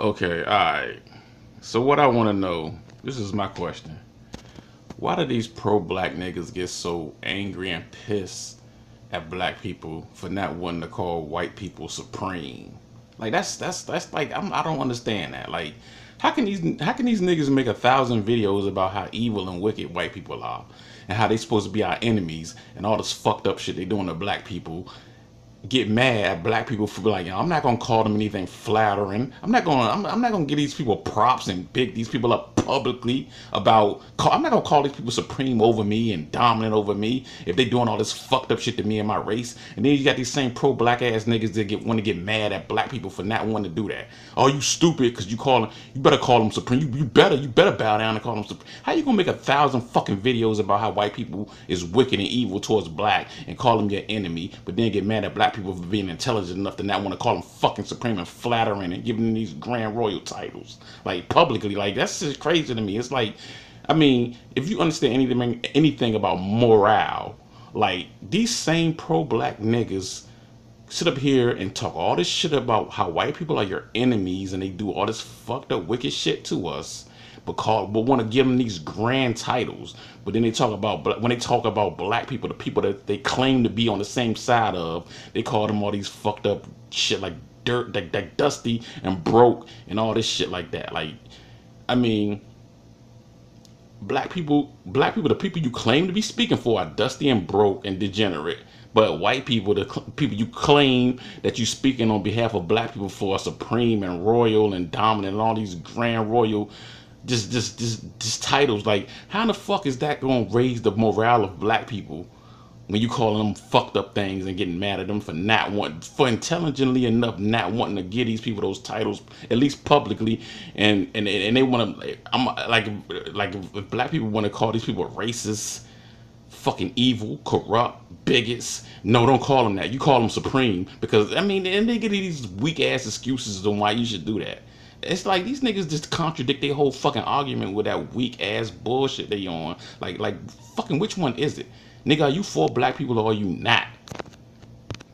Okay, alright. So what I want to know, this is my question. Why do these pro-black niggas get so angry and pissed at black people for not wanting to call white people supreme? Like that's that's that's like I'm, I don't understand that. Like how can these how can these niggas make a thousand videos about how evil and wicked white people are and how they supposed to be our enemies and all this fucked up shit they doing to black people get mad at black people for like, I'm not gonna call them anything flattering. I'm not gonna, I'm, I'm, not gonna give these people props and pick these people up publicly about. I'm not gonna call these people supreme over me and dominant over me if they doing all this fucked up shit to me and my race. And then you got these same pro black ass niggas that get want to get mad at black people for not wanting to do that. Oh, you stupid because you call them. You better call them supreme. You, you better, you better bow down and call them supreme. How you gonna make a thousand fucking videos about how white people is wicked and evil towards black and call them your enemy, but then get mad at black people for being intelligent enough to not want to call them fucking supreme and flattering and giving them these grand royal titles like publicly. Like that's just crazy to me. It's like, I mean, if you understand anything anything about morale, like these same pro-black niggas sit up here and talk all this shit about how white people are your enemies and they do all this fucked up wicked shit to us but call but want to give them these grand titles. But then they talk about when they talk about black people, the people that they claim to be on the same side of, they call them all these fucked up shit like dirt, like, like dusty and broke and all this shit like that. Like, I mean, black people, black people, the people you claim to be speaking for are dusty and broke and degenerate. But white people, the people you claim that you're speaking on behalf of black people for, are supreme and royal and dominant and all these grand royal just just just just titles. Like how the fuck is that going to raise the morale of black people when you calling them fucked up things and getting mad at them for not wanting for intelligently enough not wanting to give these people those titles at least publicly and and and they want to I'm like like if black people want to call these people racist fucking evil corrupt bigots no don't call them that. You call them supreme because I mean and they get these weak ass excuses on why you should do that it's like these niggas just contradict their whole fucking argument with that weak ass bullshit they on. Like, like fucking which one is it? Nigga, are you for black people or are you not?